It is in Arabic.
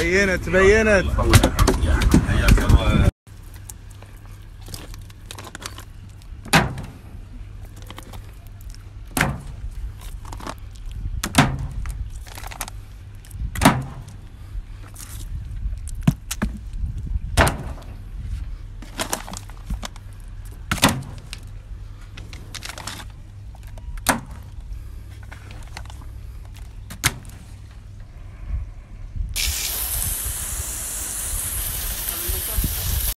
بينت بينت